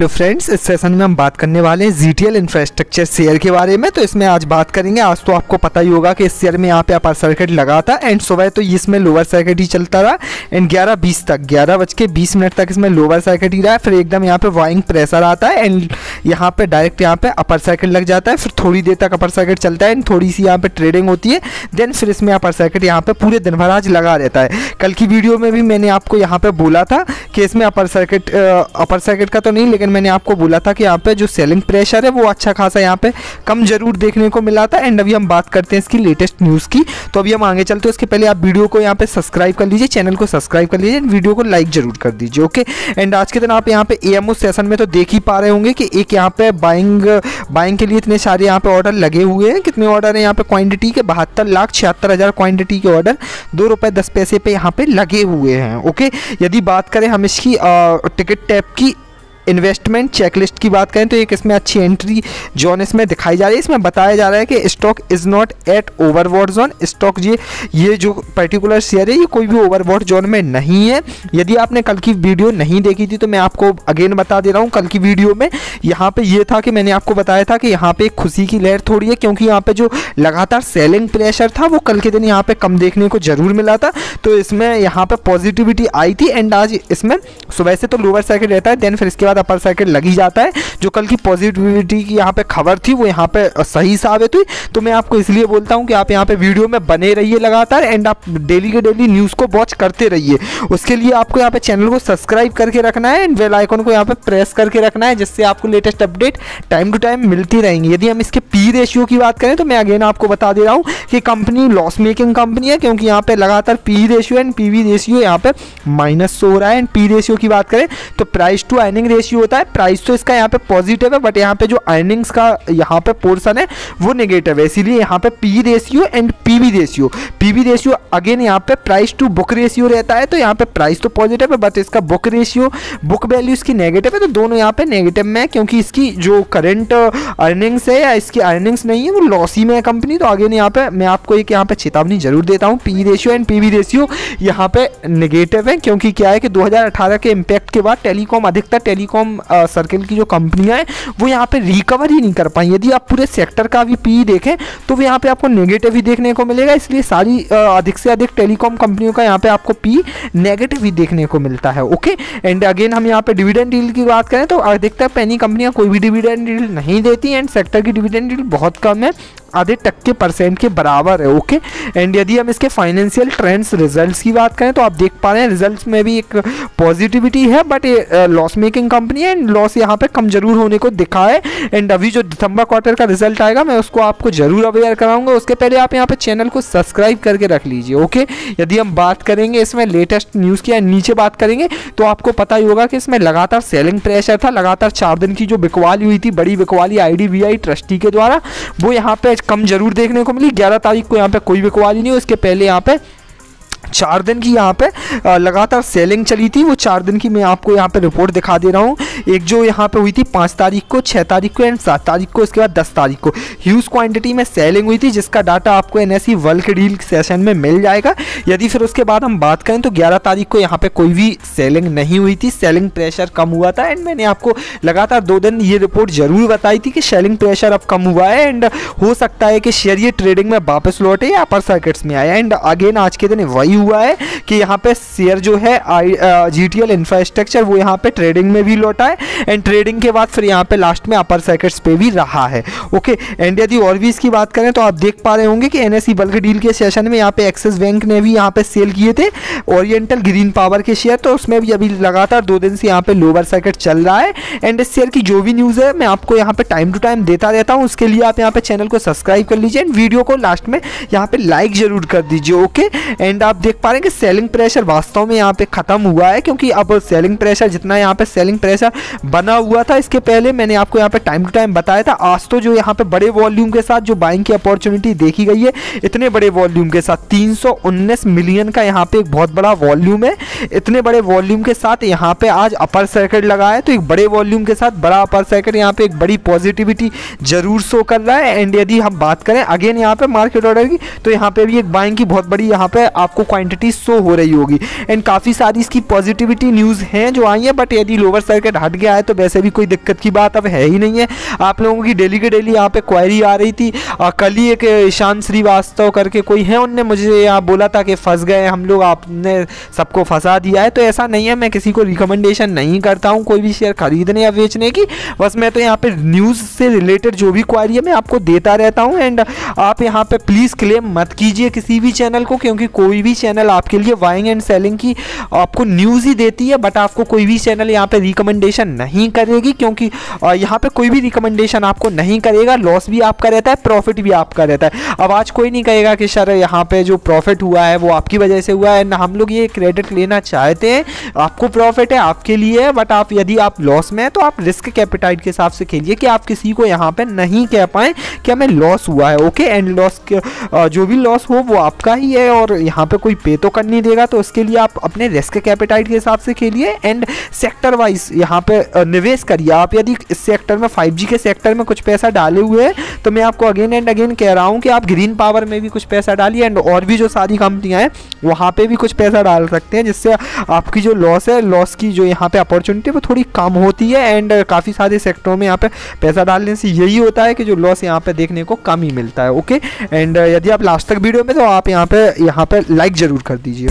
तो फ्रेंड्स इस सेशन में हम बात करने वाले हैं जी टी इंफ्रास्ट्रक्चर शेयर के बारे में। तो इसमें आज बात करेंगे। आज तो आपको पता ही होगा कि इस शेयर में यहाँ पे अपर सर्किट लगा था एंड सुबह तो इसमें लोअर सर्किट ही चलता रहा एंड ग्यारह बीस तक, ग्यारह बज के बीस मिनट तक इसमें लोअर सर्किट ही रहा फिर एकदम यहाँ पे वाइंग प्रेशर आता है एंड यहाँ पे डायरेक्ट यहाँ पे अपर सर्किट लग जाता है। फिर थोड़ी देर तक अपर सर्किट चलता है एंड थोड़ी सी यहाँ पे ट्रेडिंग होती है। देन फिर इसमें अपर सर्किट यहाँ पे पूरे दिन भर आज लगा रहता है। कल की वीडियो में भी मैंने आपको यहाँ पे बोला था कि इसमें अपर सर्किट अपर सर्किट का तो नहीं, लेकिन मैंने आपको बोला था कि यहाँ पे जो सेलिंग प्रेशर है, वो अच्छा खासा यहाँ पे कम ज़रूर देखने को मिला था। एंड अभी हम बात करते हैं इसकी लेटेस्ट न्यूज़ की। तो अभी हम आगे चलते हैं। उसके पहले आप वीडियो को यहाँ पे सब्सक्राइब कर लीजिए चैनल को सब्सक्राइब कर लीजिए वीडियो को लाइक ज़रूर कर दीजिए ओके एंड आज के दिन आप यहाँ पे ए सेशन में तो देख ही पा रहे होंगे कि एक यहाँ पे बाइंग बाइंग के लिए इतने सारे यहाँ पे ऑर्डर लगे हुए हैं। कितने ऑर्डर है यहाँ पे? क्वान्टिटी के बहत्तर लाख छिहत्तर हज़ार क्वान्टिटी के ऑर्डर दो रुपये दस पैसे पे यहाँ पे लगे हुए हैं ओके यदि बात करें हम इसकी टिकट टैप की इन्वेस्टमेंट चेकलिस्ट की बात करें तो एक इसमें अच्छी एंट्री जोन इसमें दिखाई जा रही है। इसमें बताया जा रहा है कि stock is not at overbought zone stock ये ये जो पर्टिकुलर शेयर है, ये कोई भी ओवरवॉट जोन में नहीं है। यदि आपने कल की वीडियो नहीं देखी थी तो मैं आपको अगेन बता दे रहा हूँ, कल की वीडियो में यहाँ पे ये था कि मैंने आपको बताया था कि यहाँ पे खुशी की लहर थोड़ी है, क्योंकि यहाँ पे जो लगातार सेलिंग प्रेशर था, वो कल के दिन यहाँ पे कम देखने को ज़रूर मिला था। तो इसमें यहाँ पे पॉजिटिविटी आई थी एंड आज इसमें सुबह से तो लोअर साइकिल रहता है देन फिर इसके बाद बाद अपर सर्किट लगी जाता है। जो कल की पॉजिटिविटी की यहाँ पे खबर थी, वो यहाँ पे सही साबित हुई। तो मैं आपको इसलिए बोलता हूँ कि आप यहाँ पे वीडियो में बने रहिए लगातार एंड आप डेली के डेली न्यूज़ को वॉच करते रहिए। उसके लिए आपको यहाँ पे चैनल को सब्सक्राइब करके रखना है एंड वेल आइकन को यहाँ पे प्रेस करके रखना है, जिससे आपको latest update time to time मिलती रहेंगी। यदि हम इसके पी रेशियो की बात करें तो मैं अगेन आपको बता दे रहा हूँ कि कंपनी लॉस मेकिंग कंपनी है, क्योंकि यहाँ पे लगातार P ratio and P ratio यहाँ पे माइनस हो रहा है। एंड पी रेशियो की बात करें तो प्राइस टू अर्निंग रेशियो होता है प्राइस तो इसका यहाँ पे पॉजिटिव है बट यहाँ पे जो अर्निंग्स का यहाँ पे पोर्सन है वो नेगेटिव है इसीलिए यहाँ पे P ratio and PV ratio PV ratio again यहाँ पे प्राइस टू बुक रेशियो रहता है तो यहाँ पे प्राइस तो पॉजिटिव है बट इसका बुक रेशियो बुक वैल्यू इसकी नेगेटिव है तो दोनों यहाँ पे नेगेटिव में है क्योंकि इसकी जो करंट अर्निंग्स है या इसकी अर्निंग्स नहीं है वो लॉसी में है कंपनी तो अगेन यहाँ पे मैं आपको एक यहाँ पे चेतावनी ज़रूर देता हूँ P ratio and PV ratio यहाँ पे नेगेटिव है क्योंकि क्या है कि 2018 के इम्पैक्ट के बाद टेलीकॉम अधिकतर टेलीकॉम सर्किल की जो कंपनियाँ हैं, वो यहाँ पे रिकवर ही नहीं कर पाई। यदि आप पूरे सेक्टर का भी पी देखें तो वो यहाँ पे आपको नेगेटिव ही देखने को मिलेगा। इसलिए सारी अधिक से अधिक टेलीकॉम कंपनियों का यहाँ पे आपको पी नेगेटिव ही देखने को मिलता है ओके एंड अगेन हम यहाँ पे डिविडेंड डील की बात करें तो अधिकतर पैनी कंपनियाँ कोई भी डिविडेंड डील नहीं देती एंड सेक्टर की डिविडेंड डील बहुत कम है। आधे टक्के परसेंट के बराबर है ओके एंड यदि हम इसके फाइनेंशियल ट्रेंड्स रिजल्ट्स की बात करें तो आप देख पा रहे हैं रिजल्ट्स में भी एक पॉजिटिविटी है बट लॉस मेकिंग कंपनी है एंड लॉस यहाँ पे कम ज़रूर होने को दिखा है। एंड अभी जो दिसंबर क्वार्टर का रिज़ल्ट आएगा, मैं उसको आपको ज़रूर अवेयर कराऊँगा। उसके पहले आप यहाँ पे चैनल को सब्सक्राइब करके रख लीजिए ओके यदि हम बात करेंगे इसमें लेटेस्ट न्यूज़ की नीचे बात करेंगे तो आपको पता ही होगा कि इसमें लगातार सेलिंग प्रेशर था। लगातार चार दिन की जो बिकवाली हुई थी, बड़ी बिकवाली आई ट्रस्टी के द्वारा, वो यहाँ पे कम ज़रूर देखने को मिली। ग्यारह तारीख को यहाँ पे कोई भी नहीं उसके पहले यहाँ पे चार दिन की यहाँ पे लगातार सेलिंग चली थी। वो चार दिन की मैं आपको यहाँ पे रिपोर्ट दिखा दे रहा हूँ। एक जो यहाँ पे हुई थी पाँच तारीख को छः तारीख को एंड सात तारीख को, इसके बाद दस तारीख को। ह्यूज क्वांटिटी में सेलिंग हुई थी, जिसका डाटा आपको N S world deal session में मिल जाएगा। यदि फिर उसके बाद हम बात करें तो ग्यारह तारीख को यहाँ पर कोई भी सेलिंग नहीं हुई थी। सेलिंग प्रेशर कम हुआ था एंड मैंने आपको लगातार दो दिन ये रिपोर्ट ज़रूर बताई थी कि सेलिंग प्रेशर अब कम हुआ है एंड हो सकता है कि शेयर ये ट्रेडिंग में वापस लौटे या अपर सर्किट्स में आए। एंड अगेन आज के दिन वही हुआ है कि यहाँ पे शेयर जो है, I G T L infrastructure वो यहाँ पे ट्रेडिंग में भी लौटा है। एंड ट्रेडिंग के बाद फिर यहाँ पे लास्ट में अपर सर्किट्स पे भी रहा है। ओके एंड यदि और भी इसकी बात करें तो आप देख पा रहे होंगे कि एन बल्क डील के सेशन में यहाँ पे एक्सिस बैंक ने भी यहाँ पे सेल किए थे। ओरिएंटल ग्रीन पावर के शेयर तो उसमें भी अभी लगातार दो दिन से यहाँ पे लोअर सर्किट चल रहा है। एंड इस शेयर की जो भी न्यूज़ है, मैं आपको यहाँ पे टाइम टू टाइम देता रहता हूँ। उसके लिए आप यहाँ पे चैनल को सब्सक्राइब कर लीजिए। एंड वीडियो को लास्ट में यहाँ पे लाइक ज़रूर कर दीजिए ओके एंड आप देख पा रहे हैं कि सेलिंग प्रेशर वास्तव में यहाँ पे ख़त्म हुआ है क्योंकि अब सेलिंग प्रेशर जितना यहाँ पे सेलिंग प्रेशर बना हुआ था इसके पहले मैंने आपको यहाँ पे टाइम टू टाइम बताया था आज तो जो यहाँ पे बड़े वॉल्यूम के साथ जो बाइंग की अपॉर्चुनिटी देखी गई है इतने बड़े वॉल्यूम के साथ तीन मिलियन का यहाँ पे एक बहुत बड़ा वॉल्यूम है इतने बड़े वॉल्यूम के साथ यहाँ पे आज अपर सर्किट लगा है तो एक बड़े वॉल्यूम के साथ बड़ा अपर सर्किट यहाँ पे एक बड़ी पॉजिटिविटी ज़रूर शो कर रहा है एंड यदि हम बात करें अगेन यहाँ पे मार्केट ऑर्डर की तो यहाँ पे भी एक बाइंग की बहुत बड़ी यहाँ पे आपको क्वांटिटी शो हो रही होगी। एंड काफ़ी सारी इसकी पॉजिटिविटी न्यूज़ हैं जो आई है बट यदि लोअर सर्किट हट गया है तो वैसे भी कोई दिक्कत की बात अब है ही नहीं है। आप लोगों की डेली के डेली यहाँ पे क्वायरी आ रही थी। कल ही एक ईशान श्रीवास्तव करके कोई है, उनने मुझे यहाँ बोला था कि फंस गए हम लोग, आपने सबको फंसा दिया है। तो ऐसा नहीं है, मैं किसी को रिकमेंडेशन नहीं करता हूँ कोई भी शेयर खरीदने या बेचने की। बस मैं तो यहाँ पर न्यूज़ से रिलेटेड जो भी क्वारी है, मैं आपको देता रहता हूँ। एंड आप यहाँ पे प्लीज़ क्लेम मत कीजिए किसी भी चैनल को, क्योंकि कोई भी चैनल आपके लिए बाइंग एंड सेलिंग की आपको न्यूज़ ही देती है बट आपको कोई भी चैनल यहाँ पे रिकमेंडेशन नहीं करेगी, क्योंकि यहाँ पे कोई भी रिकमेंडेशन आपको नहीं करेगा लॉस भी आपका रहता है प्रॉफिट भी आपका रहता है। अब आज कोई नहीं कहेगा कि सर यहाँ पे जो प्रॉफिट हुआ है, वो आपकी वजह से हुआ है। ना, हम लोग ये क्रेडिट लेना चाहते हैं, आपको प्रॉफिट है, आपके लिए है बट आप, यदि आप लॉस में है तो आप रिस्क कैपिटाइट के हिसाब से खेलिए कि आप किसी को यहाँ पे नहीं कह पाए कि हमें लॉस हुआ है ओके एंड लॉस जो भी लॉस हो, वो आपका ही है, और यहाँ पे कोई पे तो कर नहीं देगा तो उसके लिए आप अपने रिस्क कैपिटाइट के हिसाब से खेलिए एंड सेक्टर वाइज यहाँ पे निवेश करिए। आप यदि इस सेक्टर में फाइव के सेक्टर में कुछ पैसा डाले हुए हैं तो मैं आपको अगेन एंड अगेन कह रहा हूँ कि आप ग्रीन पावर में भी कुछ पैसा डालिए एंड और भी जो सारी कंपनियाँ हैं, वहाँ पर भी कुछ पैसा डाल सकते हैं, जिससे आपकी जो लॉस है लॉस की जो यहाँ पर अपॉर्चुनिटी वो थोड़ी कम होती है एंड काफ़ी सारे सेक्टरों में यहाँ पर पैसा डालने से यही होता है कि जो लॉस यहाँ पे देखने को कम ही मिलता है ओके एंड यदि आप लास्ट तक वीडियो में तो आप यहाँ पे यहाँ पे लाइक ज़रूर कर दीजिए।